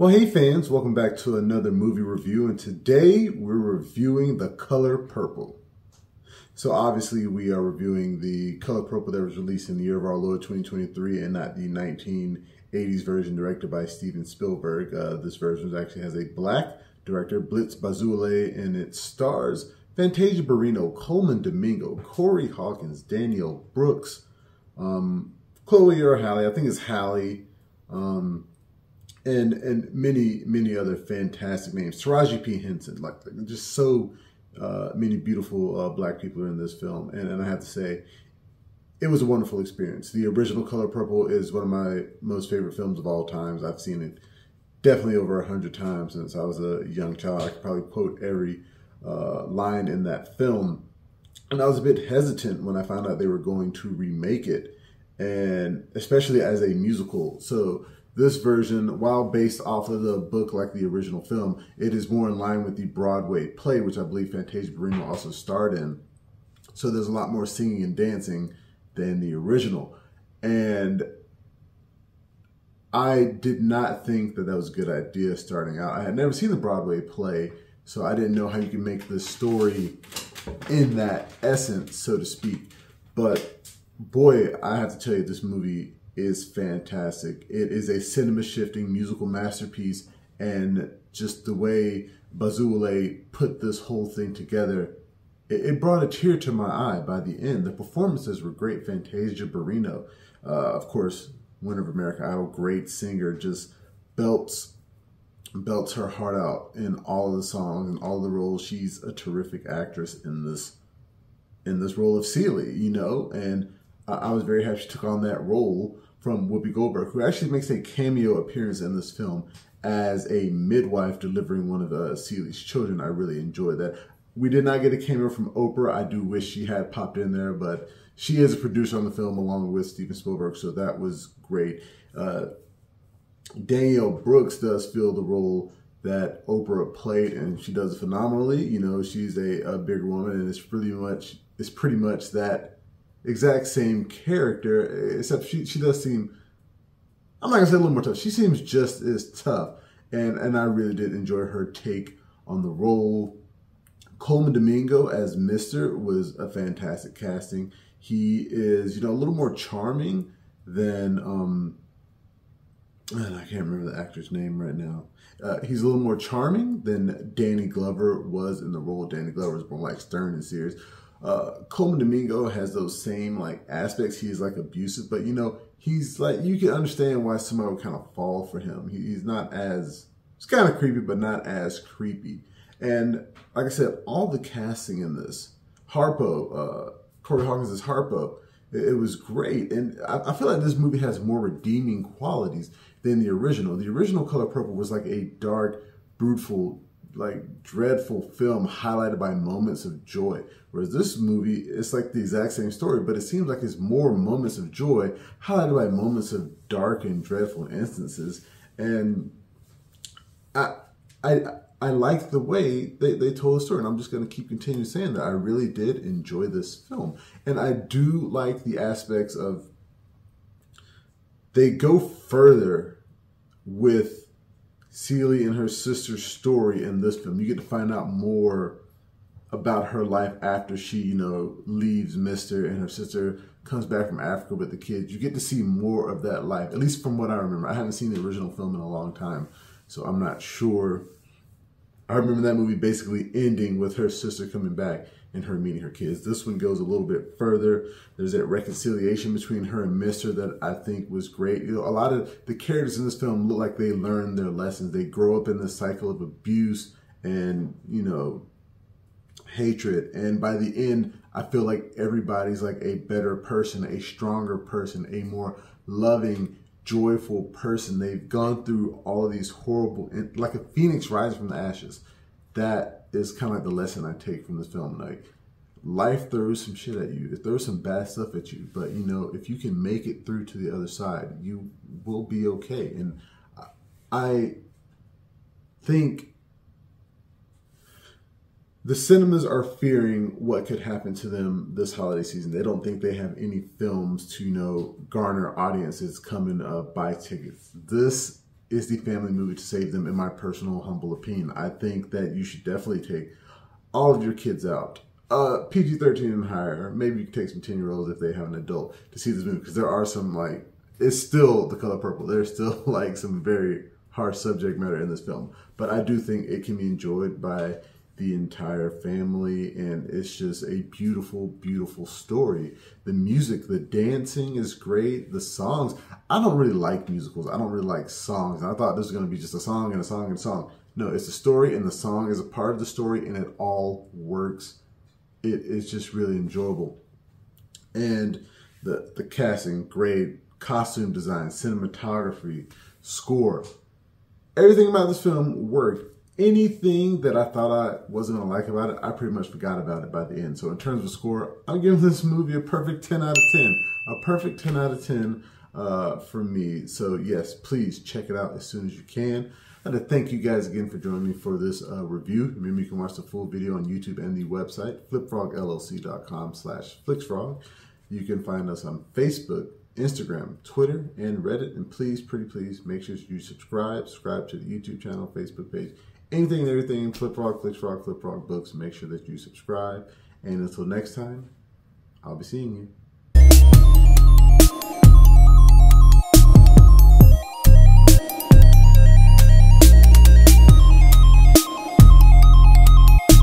Well, hey fans, welcome back to another movie review, and today we're reviewing The Color Purple. So obviously we are reviewing The Color Purple that was released in the year of our Lord 2023 and not the 1980s version directed by Steven Spielberg. Uh, this version actually has a black director, Blitz Bazawule, and it stars Fantasia Barrino, Colman Domingo, Corey Hawkins, Danielle Brooks, um, Chloe or Halle, I think it's Halle, um, and and many many other fantastic names. Taraji P Henson, like just so uh, many beautiful uh, black people in this film, and, and I have to say, it was a wonderful experience. The original Color Purple is one of my most favorite films of all times. I've seen it definitely over a hundred times since I was a young child. I could probably quote every uh, line in that film, and I was a bit hesitant when I found out they were going to remake it, and especially as a musical. So this version, while based off of the book like the original film, it is more in line with the Broadway play, which I believe Fantasia Barrino also starred in. So there's a lot more singing and dancing than the original. And I did not think that that was a good idea starting out. I had never seen the Broadway play, so I didn't know how you can make the story in that essence, so to speak. But boy, I have to tell you, this movie is fantastic. It is a cinema shifting musical masterpiece, and just the way Bazawule put this whole thing together, it, it, brought a tear to my eye by the end. The performances were great. Fantasia Barrino, uh, of course, winner of American Idol, great singer, just belts belts her heart out in all of the songs and all the roles. She's a terrific actress in this in this role of Celie, you know, and I was very happy she took on that role from Whoopi Goldberg, who actually makes a cameo appearance in this film as a midwife delivering one of uh, Celie's children. I really enjoyed that. We did not get a cameo from Oprah. I do wish she had popped in there, but she is a producer on the film along with Steven Spielberg, so that was great. Uh, Danielle Brooks does fill the role that Oprah played, and she does it phenomenally. You know, she's a, a bigger woman, and it's pretty much it's pretty much that exact same character, except she she does seem. I'm not gonna say a little more tough. She seems just as tough, and and I really did enjoy her take on the role. Colman Domingo as Mister was a fantastic casting. He is, you know, a little more charming than um, and I can't remember the actor's name right now. Uh, he's a little more charming than Danny Glover was in the role. Danny Glover is more like stern and serious. Uh, Colman Domingo has those same like aspects. He's like abusive, but you know, he's like you can understand why somebody would kind of fall for him. He, he's not as it's kind of creepy, but not as creepy. And like I said, all the casting in this, Harpo, uh, Corey Hawkins is Harpo. It, it, was great, and I, I feel like this movie has more redeeming qualities than the original. The original Color Purple was like a dark, brutal like dreadful film highlighted by moments of joy. Whereas this movie, it's like the exact same story, but it seems like it's more moments of joy highlighted by moments of dark and dreadful instances. And I, I, I like the way they, they told the story, and I'm just going to keep continuing saying that I really did enjoy this film, and I do like the aspects of they go further with Celie and her sister's story in this film. You get to find out more about her life after she, you know, leaves Mister and her sister comes back from Africa with the kids. You get to see more of that life, at least from what I remember. I haven't seen the original film in a long time, so I'm not sure. I remember that movie basically ending with her sister coming back and her meeting her kids. This one goes a little bit further. There's that reconciliation between her and Mister that I think was great. You know, a lot of the characters in this film look like they learn their lessons. They grow up in this cycle of abuse and, you know, hatred. And by the end, I feel like everybody's like a better person, a stronger person, a more loving, joyful person. They've gone through all of these horrible, like a phoenix rising from the ashes. That is kind of like the lesson I take from this film. Like, life throws some shit at you. It throws some bad stuff at you. But, you know, if you can make it through to the other side, you will be okay. And I think the cinemas are fearing what could happen to them this holiday season. They don't think they have any films to, you know, garner audiences coming uh, buy tickets. This is the family movie to save them, in my personal humble opinion. I think that you should definitely take all of your kids out. Uh, PG 13 and higher. Maybe you can take some 10 year olds if they have an adult to see this movie because there are some, like, it's still the color purple. There's still, like, some very harsh subject matter in this film. But I do think it can be enjoyed by the entire family and it's just a beautiful beautiful story. The music the dancing is great the songs i don't really like musicals i don't really like songs i thought this was going to be just a song and a song and a song. No it's a story and the song is a part of the story and it all works. It is just really enjoyable. And the the casting great. Costume design cinematography score. Everything about this film worked anything that I thought I wasn't gonna like about it, I pretty much forgot about it by the end. So in terms of score, I'm giving this movie a perfect 10 out of 10. A perfect 10 out of 10 uh, for me. So yes, please check it out as soon as you can. And to thank you guys again for joining me for this uh, review. Remember, you can watch the full video on YouTube and the website, flipfrogllc.com slash flixfrog. You can find us on Facebook, Instagram, Twitter, and Reddit. And please, pretty please, make sure you subscribe. Subscribe to the YouTube channel, Facebook page, anything and everything, Flip Frog, Flip Frog, Flip Frog Books. Make sure that you subscribe. And until next time, I'll be seeing you.